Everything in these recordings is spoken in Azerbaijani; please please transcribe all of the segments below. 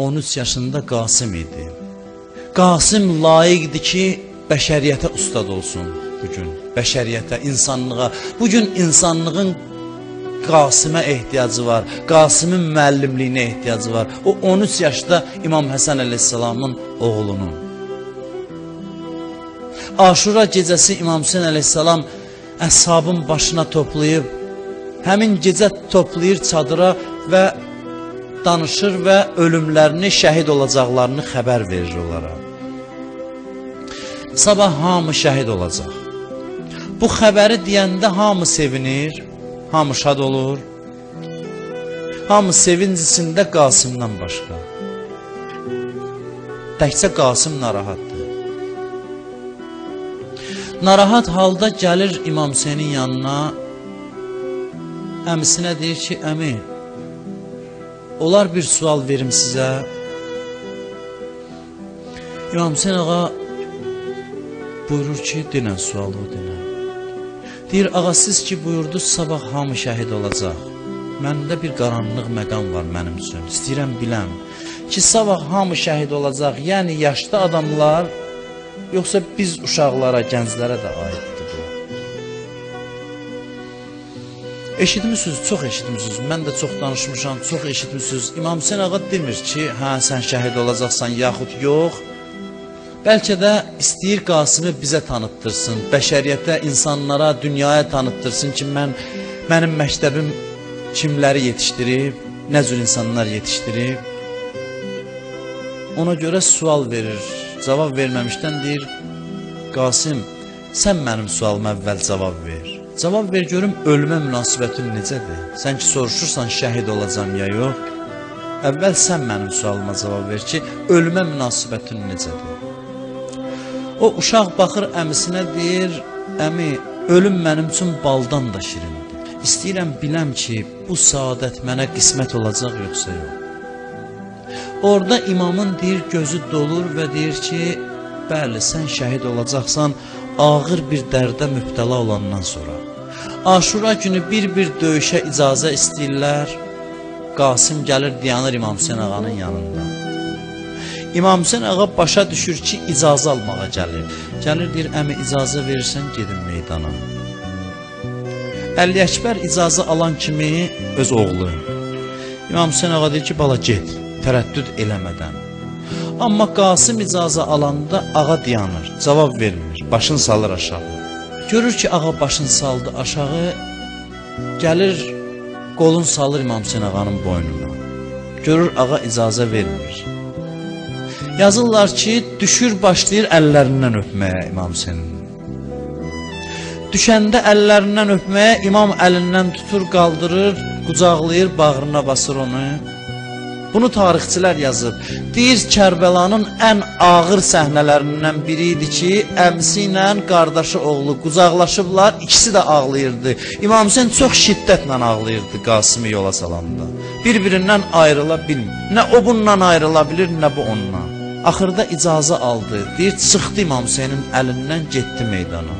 13 yaşında Qasım idi. Qasım layiqdir ki, bəşəriyyətə ustad olsun bugün. Bəşəriyyətə, insanlığa. Bugün insanlığın Qasımə ehtiyacı var. Qasımın müəllimliyinə ehtiyacı var. O 13 yaşda İmam Həsən əleyhissalamın oğlunun. Aşura gecəsi İmam Hüseyn əleyhissalam əshabın başına toplayıb həmin gecə toplayır çadıra və danışır və ölümlərini, şəhid olacaqlarını xəbər verir onlara. Sabah hamı şəhid olacaq. Bu xəbəri deyəndə hamı sevinir, hamı şad olur. Hamı sevinc içində Qasımdan başqa. Təkcə Qasım narahatdır. Narahat halda gəlir İmam Hüseynin yanına. Əmisinə deyir ki, əmi, olar bir sual verim sizə. İmam Hüseyin ağa buyurur ki, dinən sualı o dinən. Deyir, ağa siz ki buyurdunuz sabah hamı şəhid olacaq. Məndə bir qaranlıq məqam var mənim üçün. İstəyirəm biləm ki, sabah hamı şəhid olacaq. Yəni yaşlı adamlar yoxsa biz uşaqlara, gənclərə də aiddir Eşitmisiniz, çox eşitmisiniz. Mən də çox danışmışam, çox eşitmisiniz. İmam Hüseyn ağa demir ki, hə sən şəhid olacaqsan yaxud yox. Bəlkə də istəyir Qasımı bizə tanıtdırsın, bəşəriyyətə, insanlara, dünyaya tanıtdırsın ki, mən mənim məktəbim kimləri yetişdirib, nə cür insanlar yetişdirib. Ona görə sual verir. Cavab verməmişdən deyir: "Qasım, sən mənim sualıma əvvəl cavab ver. Cavab ver görüm ölümə münasibətin necədir? Sən ki soruşursan şəhid olacam ya yox? Əvvəl sən mənim sualıma cavab ver ki, ölümə münasibətin necədir?" O uşaq baxır əmisinə deyir: "Əmi, ölüm mənim üçün baldan da şirindir. İstəyirəm biləm ki, bu saadət mənə qismət olacaq yoxsa yox." Orada imamın deyir gözü dolur və deyir ki, bəli, sən şəhid olacaqsan ağır bir dərdə mübtəla olandan sonra. Aşura günü bir-bir döyüşə icazə istəyirlər. Qasım gəlir, dayanır İmam Hüseyn ağanın yanında. İmam Hüseyn ağa başa düşür ki, icazə almağa gəlir. Gəlir deyir, əmi icazə verirsən gedin meydana. Əli Əkbər icazə alan kimi öz oğlu. İmam Hüseyn ağa deyir ki, bala get, tərəddüd eləmədən. Amma Qasım icazə alanda ağa dayanır, cavab vermir, başını salır aşağı. Görür ki, ağa başını saldı aşağı, gəlir, qolun salır İmam Hüseyn ağanın boynuna. Görür, ağa icazə vermir. Yazırlar ki, düşür başlayır əllərindən öpməyə İmam Hüseynin. Düşəndə əllərindən öpməyə imam əlindən tutur, qaldırır, qucaqlayır, bağrına basır onu. Bunu tarixçilər yazıb. Deyir Kərbəlanın ən ağır səhnələrindən biri idi ki, əmsi ilə qardaşı oğlu qucaqlaşıblar, ikisi də ağlayırdı. İmam Hüseyn çox şiddətlə ağlayırdı Qasimi yola salanda. Bir-birindən ayrıla bilmir. Nə o bundan ayrıla bilir, nə bu ondan. Axırda icazə aldı. Deyir, çıxdı İmam Hüseynin əlindən getdi meydana.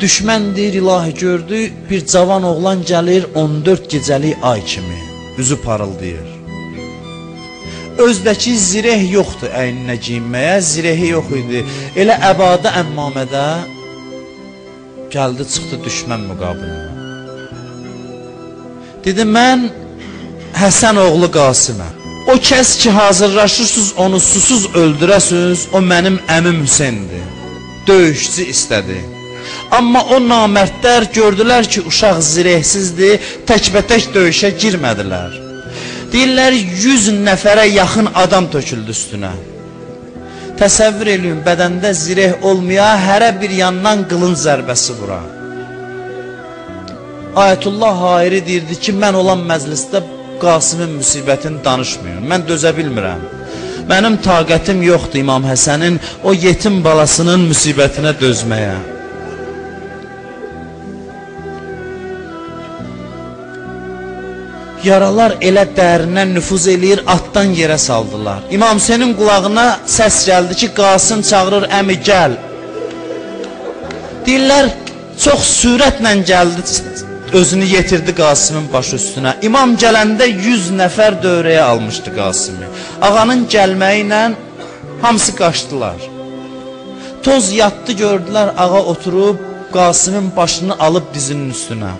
Düşmən deyir ilahi gördü, bir cavan oğlan gəlir 14 gecəlik ay kimi, üzü parıldayır. Özdəki zireh yoxdur əyninə giyinməyə, zirehi yox idi. Elə əbada əmmamədə gəldi çıxdı düşmən müqabilində. Dedi mən Həsən oğlu Qasiməm. O kəs ki hazırlaşırsınız onu susuz öldürəsiniz, o mənim əmim Hüseyndir. Döyüşçü istədi. Amma o namərdlər gördülər ki, uşaq zirehsizdir, təkbətək döyüşə girmədilər. Deyirlər 100 nəfərə yaxın adam töküldü üstünə. Təsəvvür eləyin, bədəndə zireh olmaya hərə bir yandan qılın zərbəsi vura. Ayətullah Hayri deyirdi ki, mən olan məclisdə Qasımın müsibətini danışmayın. Mən dözə bilmirəm. Mənim taqətim yoxdur İmam Həsənin o yetim balasının müsibətinə dözməyə. Yaralar elə dərindən nüfuz eləyir, atdan yerə saldılar. İmam Hüseynin qulağına səs gəldi ki, Qasım çağırır, əmi gəl. Deyirlər, çox sürətlə gəldi, özünü yetirdi Qasimin başı üstünə. İmam gələndə 100 nəfər dövrəyə almışdı Qasimi. Ağanın gəlməyi ilə hamısı qaçdılar. Toz yatdı gördülər ağa oturub Qasimin başını alıb dizinin üstünə.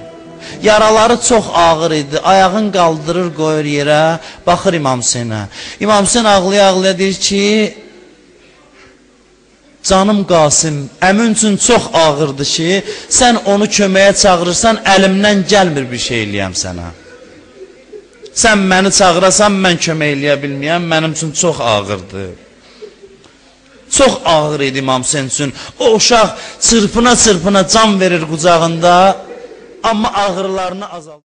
Yaraları çox ağır idi. Ayağın qaldırır, qoyur yerə, baxır İmam Hüseynə. İmam Hüseyn ağlaya-ağlaya deyir ki, Canım Qasim, əmin üçün çox ağırdı ki, sən onu köməyə çağırırsan, əlimdən gəlmir bir şey eləyəm sənə. Sən məni çağırasan, mən kömək eləyə bilməyəm, mənim üçün çox ağırdı. Çox ağır idi İmam Hüseyn üçün. O uşaq çırpına-çırpına can verir qucağında, ama ağırlarını azalt.